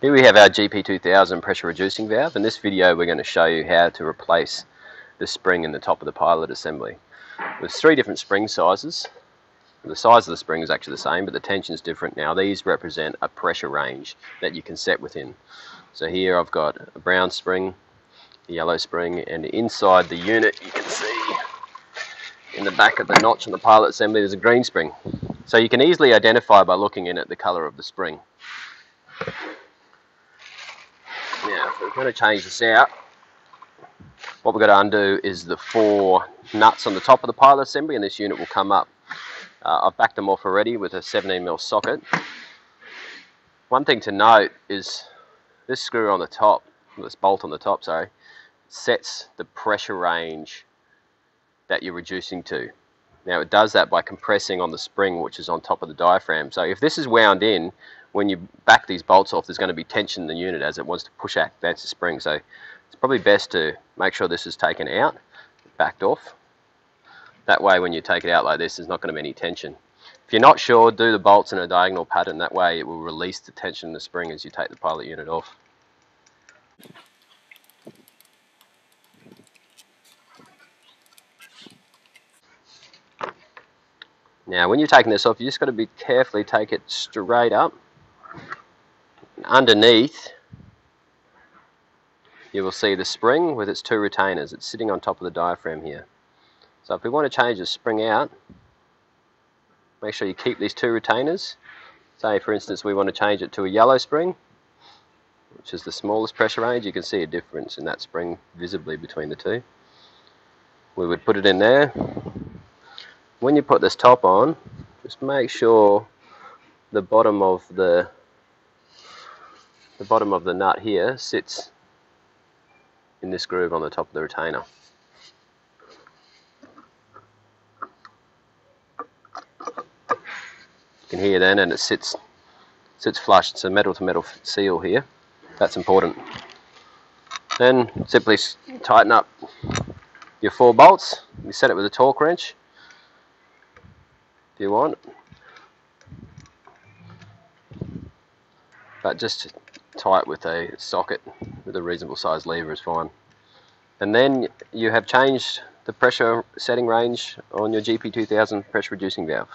Here we have our GP2000 pressure reducing valve. In this video we're going to show you how to replace the spring in the top of the pilot assembly. There's three different spring sizes. The size of the spring is actually the same but the tension is different. Now these represent a pressure range that you can set within. So here I've got a brown spring, a yellow spring and inside the unit you can see in the back of the notch on the pilot assembly there's a green spring. So you can easily identify by looking in at the colour of the spring. Now, if we're going to change this out, what we've got to undo is the four nuts on the top of the pilot assembly and this unit will come up. Uh, I've backed them off already with a 17mm socket. One thing to note is this screw on the top, this bolt on the top, sorry, sets the pressure range that you're reducing to. Now it does that by compressing on the spring which is on top of the diaphragm. So if this is wound in, when you back these bolts off, there's going to be tension in the unit as it wants to push against the spring. So it's probably best to make sure this is taken out, backed off. That way when you take it out like this, there's not going to be any tension. If you're not sure, do the bolts in a diagonal pattern. That way it will release the tension in the spring as you take the pilot unit off. Now when you're taking this off, you just got to be carefully take it straight up underneath you will see the spring with its two retainers. It's sitting on top of the diaphragm here. So if we want to change the spring out, make sure you keep these two retainers. Say for instance we want to change it to a yellow spring, which is the smallest pressure range. You can see a difference in that spring visibly between the two. We would put it in there. When you put this top on, just make sure the bottom of the the bottom of the nut here sits in this groove on the top of the retainer. You can hear then and it sits sits flush. It's a metal to metal seal here. That's important. Then simply tighten up your four bolts. You set it with a torque wrench if you want. But just tight with a socket with a reasonable size lever is fine. And then you have changed the pressure setting range on your GP2000 pressure reducing valve.